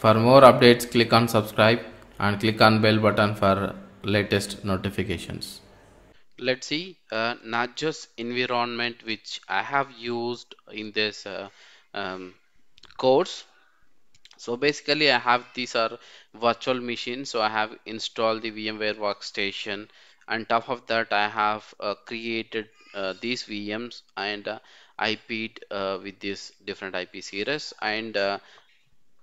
For more updates, click on subscribe and click on bell button for latest notifications. let's see uh, Nagios environment which I have used in this uh, um, course. So basically I have these are virtual machines. So I have installed the VMware workstation. And top of that I have uh, created uh, these VMs and uh, IP'd uh, with this different IP series. And uh,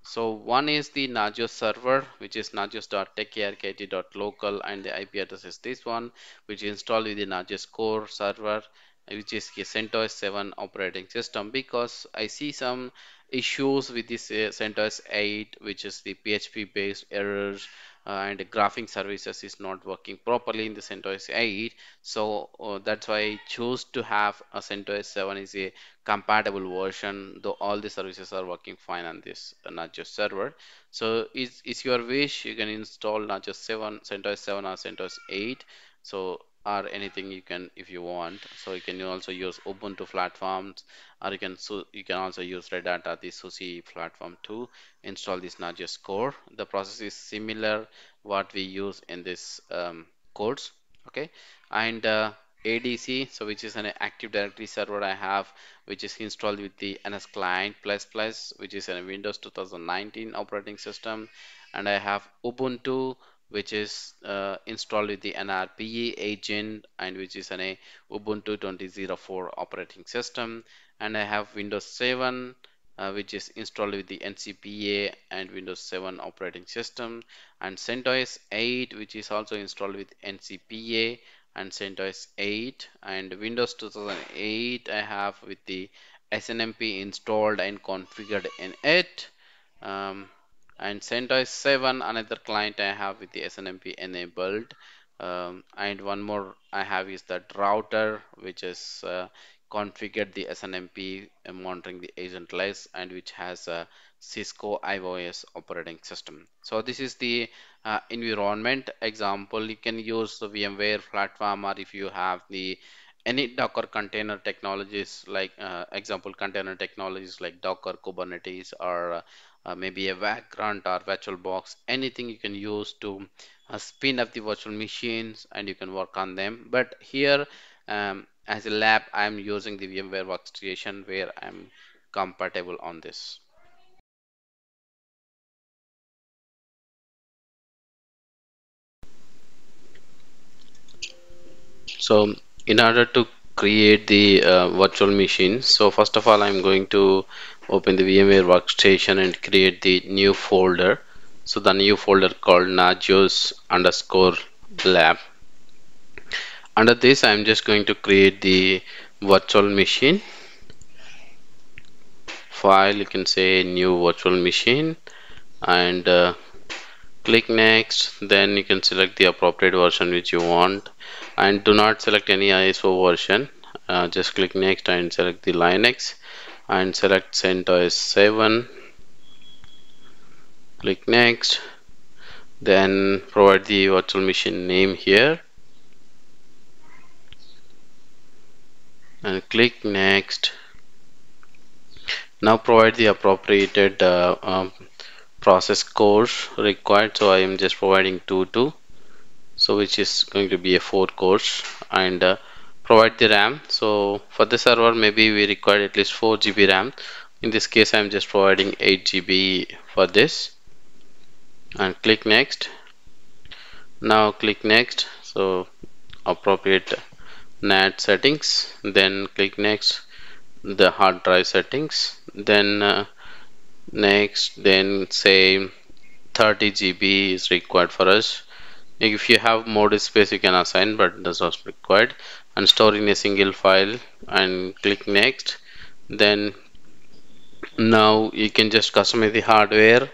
so one is the Nagios server, which is nagios.techarkit.local, and the IP address is this one, which is installed with the Nagios core server, which is the CentOS 7 operating system. Because I see some issues with this uh, CentOS 8, which is the PHP based errors, and the graphing services is not working properly in the CentOS 8 so uh, that's why I choose to have a CentOS 7 is a compatible version though all the services are working fine on this uh, Nagios server. So is is your wish you can install Nagios 7 CentOS 7 or CentOS 8 so or anything you can if you want. So you can also use ubuntu platforms or you can so you can also use red hat or the SUSE platform to install this nagios core. The process is similar what we use in this um, course okay? And uh, ADC so which is an active directory server I have which is installed with the NS client plus plus which is a Windows 2019 operating system. And I have Ubuntu which is uh, installed with the NRPE agent and which is an a Ubuntu 2004 operating system. And I have Windows 7 uh, which is installed with the NCPA and Windows 7 operating system. And CentOS 8 which is also installed with NCPA and CentOS 8 and Windows 2008 I have with the SNMP installed and configured in it. Um, and CentOS 7 another client I have with the SNMP enabled um, and one more I have is that router which is uh, configured the SNMP uh, monitoring the agent agentless and which has a Cisco IOS operating system. So this is the uh, environment example. You can use the VMware platform or if you have the any Docker container technologies like uh, example container technologies like Docker, Kubernetes or uh, maybe a Vagrant or VirtualBox, anything you can use to uh, spin up the virtual machines and you can work on them. But here um, as a lab, I'm using the VMware workstation where I'm compatible on this. So in order to create the uh, virtual machine, so first of all, I'm going to open the VMware workstation and create the new folder. So the new folder called Nagios underscore lab. Under this I'm just going to create the virtual machine. File you can say new virtual machine. And uh, click next. Then you can select the appropriate version which you want. And do not select any ISO version. Uh, just click next and select the Linux and select CentOS 7 click next. Then provide the virtual machine name here. And click next. Now provide the appropriated uh, um, process cores required. So I am just providing 2 2 so which is going to be a 4 cores and uh, provide the RAM. So for the server maybe we require at least 4 GB RAM. In this case I'm just providing 8 GB for this. And click next. Now click next. So appropriate NAT settings. Then click next. The hard drive settings. Then uh, next. Then say 30 GB is required for us if you have more space you can assign but that's not required. And store in a single file and click next. Then now you can just customize the hardware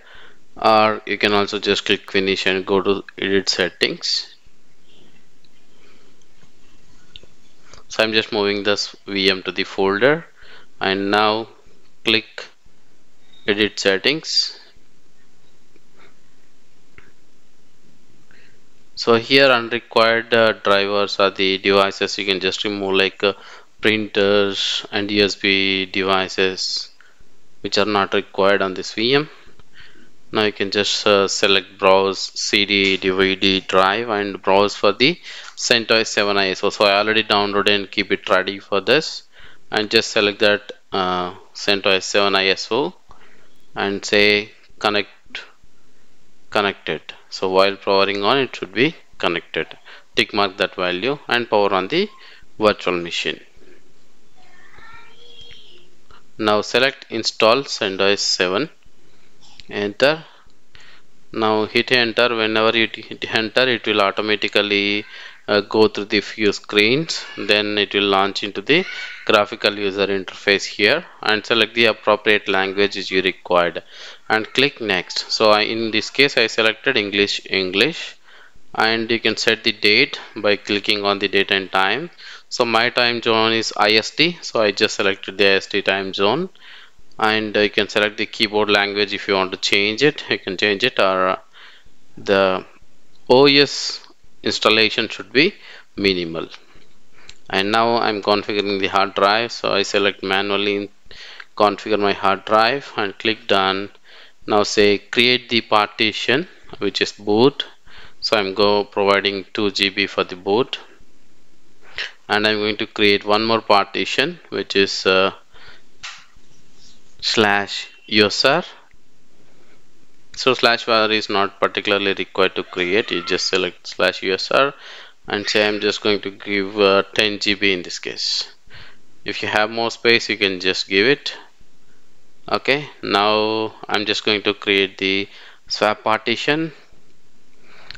or you can also just click finish and go to edit settings. So I'm just moving this VM to the folder. And now click edit settings so here unrequired uh, drivers are the devices. You can just remove like uh, printers and USB devices which are not required on this VM now you can just uh, select browse CD DVD drive and browse for the CentOS 7 ISO so I already downloaded and keep it ready for this. And just select that uh, CentOS 7 ISO and say connect connected so while powering on it should be connected. Tick mark that value and power on the virtual machine. Now select install CentOS 7 enter. Now hit enter. Whenever you hit enter it will automatically uh, go through the few screens. Then it will launch into the graphical user interface here and select the appropriate language you required and click next. So I, in this case I selected English English and you can set the date by clicking on the date and time. So my time zone is IST so I just selected the IST time zone and you can select the keyboard language if you want to change it. You can change it or uh, the OS installation should be minimal and now I'm configuring the hard drive so I select manually configure my hard drive and click done. Now say create the partition which is boot. So I'm go providing 2 GB for the boot. And I'm going to create one more partition which is uh, slash user. So slash var is not particularly required to create you just select slash user and say I'm just going to give uh, 10 GB in this case. If you have more space you can just give it. Okay now I'm just going to create the swap partition.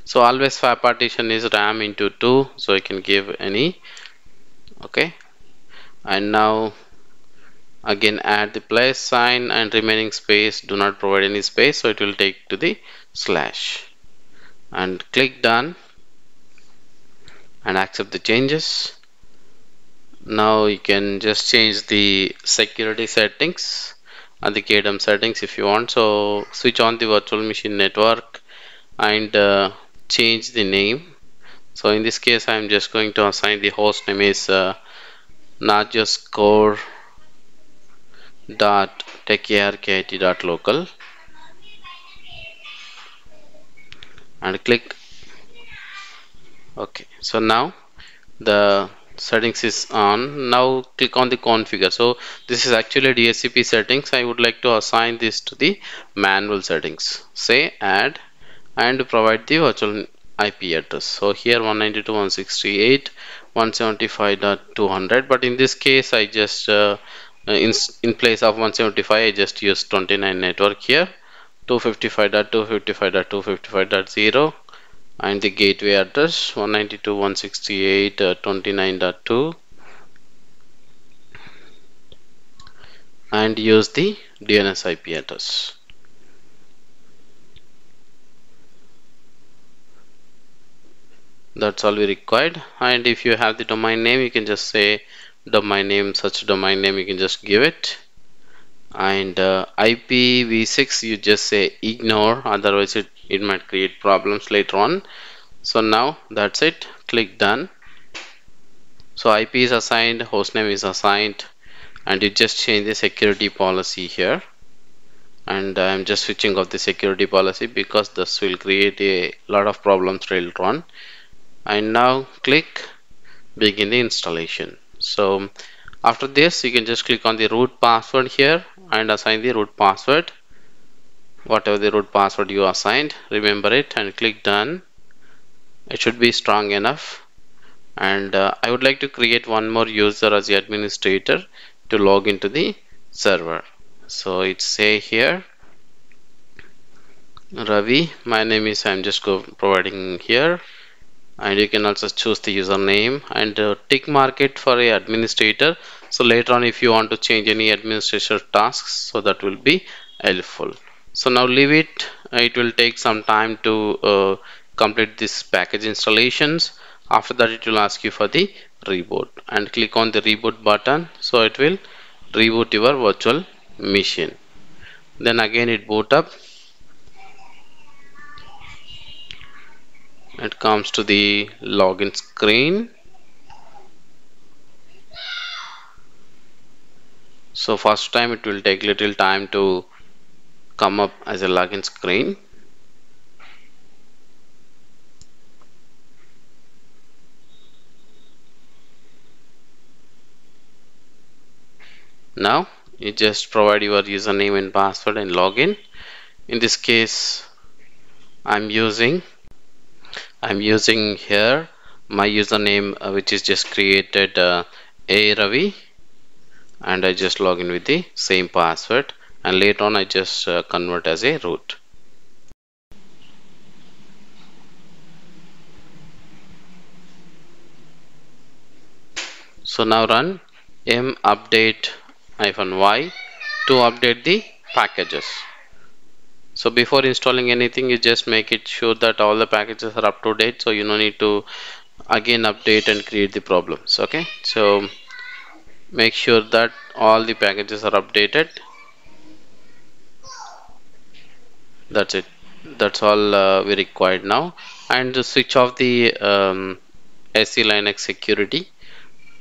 So always swap partition is RAM into 2 so I can give any. Okay and now again add the plus sign and remaining space. Do not provide any space so it will take to the slash. And click done and accept the changes. Now you can just change the security settings and the KDM settings if you want. So switch on the virtual machine network and uh, change the name. So in this case I'm just going to assign the host name is uh, core dot techarkit dot local. And click okay so now the settings is on. Now click on the configure. So this is actually DHCP settings. I would like to assign this to the manual settings. Say add and provide the virtual IP address. So here 192.168.175.200 but in this case I just uh, in, in place of 175 I just use 29 network here. 255.255.255.0 and the gateway address 192.168.29.2 uh, and use the DNS IP address. That's all we required. And if you have the domain name you can just say domain name such domain name you can just give it. And uh, IPv6 you just say ignore otherwise it, it might create problems later on. So now that's it. Click done. So IP is assigned hostname is assigned and you just change the security policy here. And I'm just switching off the security policy because this will create a lot of problems later on. And now click begin the installation. So after this you can just click on the root password here and assign the root password whatever the root password you assigned remember it and click done. It should be strong enough. And uh, I would like to create one more user as the administrator to log into the server. So it's say here Ravi my name is I'm just providing here. And you can also choose the username and uh, tick mark it for a administrator. So later on if you want to change any administrator tasks so that will be helpful so now leave it. It will take some time to uh, complete this package installations. After that it will ask you for the reboot and click on the reboot button. So it will reboot your virtual machine. Then again it boot up. It comes to the login screen. So first time it will take little time to come up as a login screen. Now you just provide your username and password and login. In this case I'm using I'm using here my username uh, which is just created uh, A Ravi and I just log in with the same password and later on I just uh, convert as a root. So now run yum update hyphen y to update the packages. So before installing anything you just make it sure that all the packages are up to date. So you no need to again update and create the problems okay? So make sure that all the packages are updated that's it. That's all uh, we required now. And to switch off the um, SE Linux security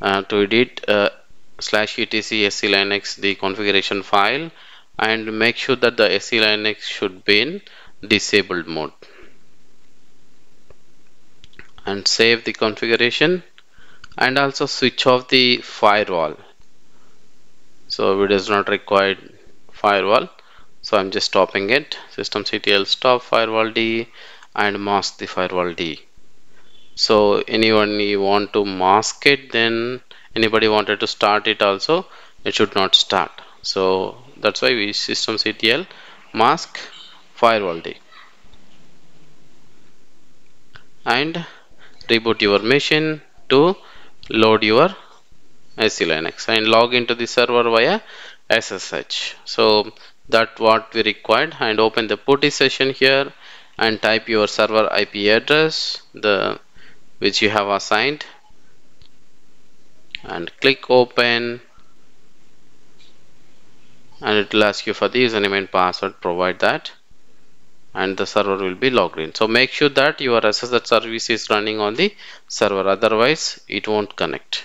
uh, to edit uh, slash etc SE Linux the configuration file and make sure that the SE Linux should be in disabled mode. And save the configuration and also switch off the firewall. So it does not require firewall so I'm just stopping it. Systemctl stop firewall D and mask the firewall D. So anyone you want to mask it then anybody wanted to start it also it should not start. So that's why we systemctl mask firewall D. And reboot your machine to load your SE Linux and log into the server via SSH so that what we required and open the PuTTY session here and type your server IP address the which you have assigned and click open. And it will ask you for the username and password provide that and the server will be logged in. So make sure that your SSH service is running on the server otherwise it won't connect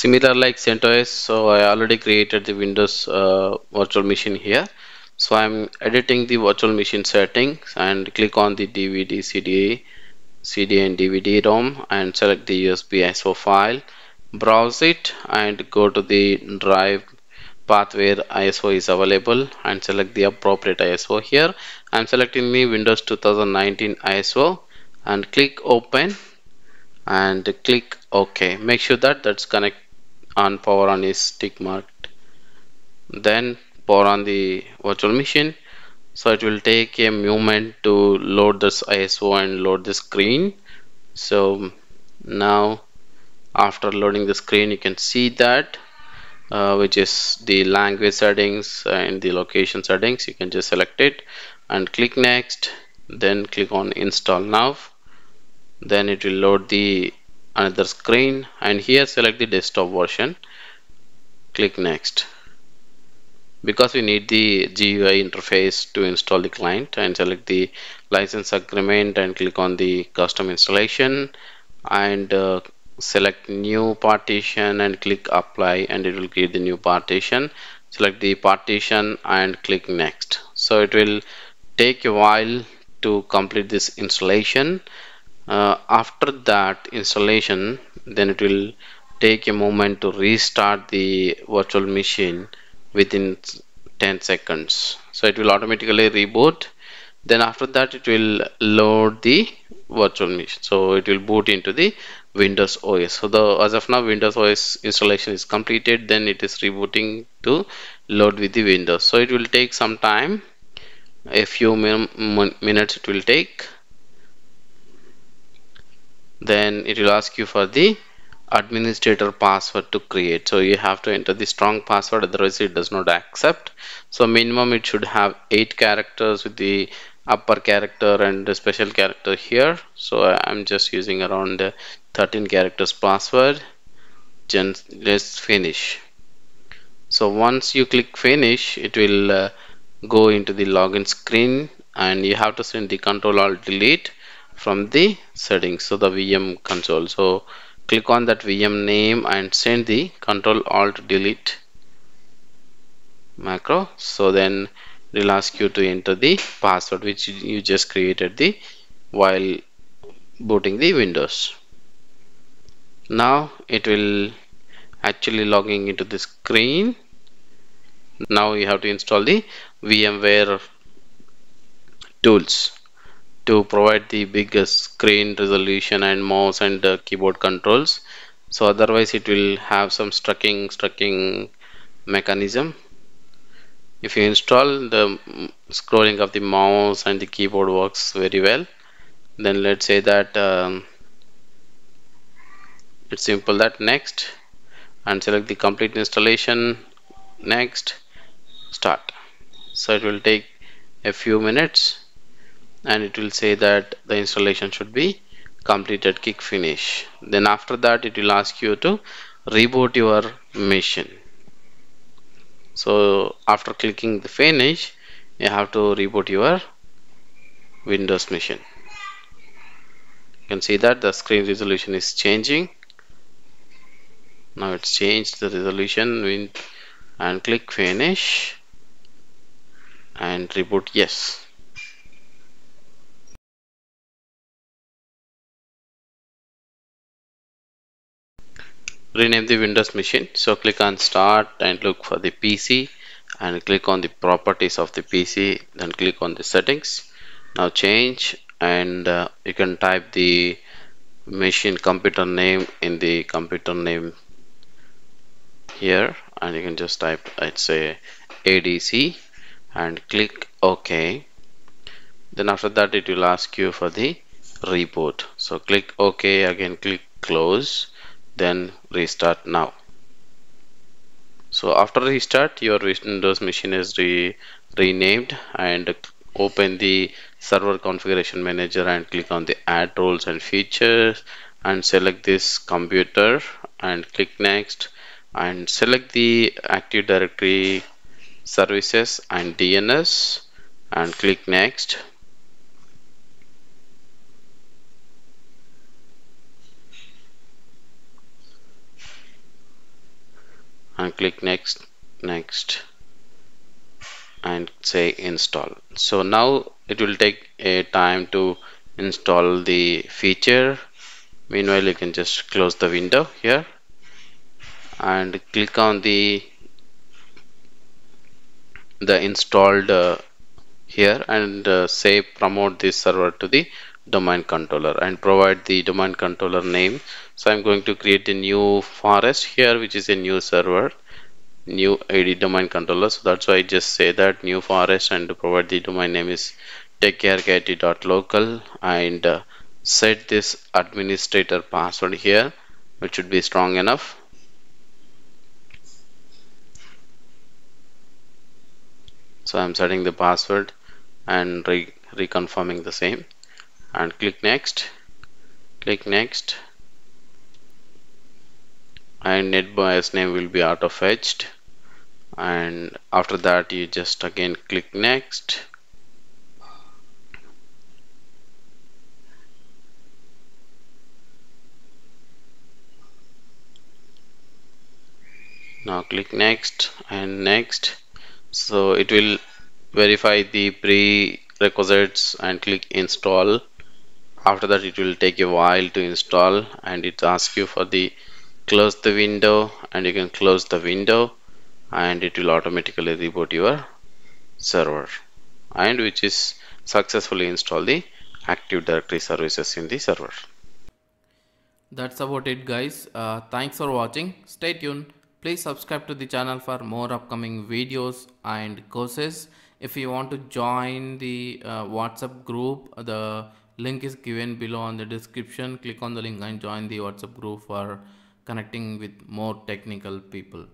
similar like CentOS so I already created the Windows uh, virtual machine here. So I'm editing the virtual machine settings and click on the DVD CD CD and DVD ROM and select the USB ISO file browse it and go to the drive path where ISO is available and select the appropriate ISO here. I'm selecting the Windows 2019 ISO and click open and click OK. Make sure that that's connect on power on is tick marked. Then power on the virtual machine. So it will take a moment to load this ISO and load the screen. So now after loading the screen you can see that uh, which is the language settings and the location settings. You can just select it and click next then click on install now. Then it will load the another screen and here select the desktop version. Click next. Because we need the GUI interface to install the client and select the license agreement and click on the custom installation and uh, select new partition and click apply and it will create the new partition. Select the partition and click next. So it will take a while to complete this installation uh, after that installation then it will take a moment to restart the virtual machine within 10 seconds. So it will automatically reboot. Then after that it will load the virtual machine. So it will boot into the Windows OS so the as of now Windows OS installation is completed. Then it is rebooting to load with the Windows. So it will take some time. A few minutes it will take then it will ask you for the administrator password to create. So you have to enter the strong password otherwise it does not accept. So minimum it should have eight characters with the upper character and the special character here. So I'm just using around 13 characters password. Just let's finish. So once you click finish it will uh, go into the login screen and you have to send the control alt delete from the settings. So the VM console. So click on that VM name and send the control alt delete macro. So then it will ask you to enter the password which you just created the while booting the windows. Now it will actually logging into the screen. Now you have to install the VMware tools to provide the biggest screen resolution and mouse and uh, keyboard controls. So otherwise it will have some strucking strucking mechanism. If you install the scrolling of the mouse and the keyboard works very well then let's say that um, it's simple that next and select the complete installation next start. So it will take a few minutes and it will say that the installation should be completed kick finish. Then after that it will ask you to reboot your machine. So after clicking the finish you have to reboot your windows machine. You can see that the screen resolution is changing. Now it's changed the resolution and click finish and reboot yes rename the windows machine. So click on start and look for the PC and click on the properties of the PC then click on the settings. Now change and uh, you can type the machine computer name in the computer name here and you can just type I'd say ADC and click OK. Then after that it will ask you for the reboot. So click OK again click close then restart now. So after restart your Windows machine is re renamed and open the server configuration manager and click on the add roles and features and select this computer and click next and select the Active Directory services and DNS and click next and click next next and say install. So now it will take a time to install the feature. Meanwhile you can just close the window here and click on the the installed uh, here and uh, say promote this server to the domain controller and provide the domain controller name. So I'm going to create a new forest here which is a new server new ID domain controller. So that's why I just say that new forest and provide the domain name is techarkit.local and uh, set this administrator password here which should be strong enough. So I'm setting the password and re reconfirming the same and click next. Click next. And NetBIOS name will be auto fetched and after that you just again click next. Now click next and next. So it will verify the prerequisites and click install after that it will take a while to install and it asks you for the close the window and you can close the window and it will automatically reboot your server and which is successfully install the active directory services in the server. That's about it guys. Uh, thanks for watching. Stay tuned. Please subscribe to the channel for more upcoming videos and courses. If you want to join the uh, WhatsApp group, the link is given below on the description. Click on the link and join the WhatsApp group for connecting with more technical people.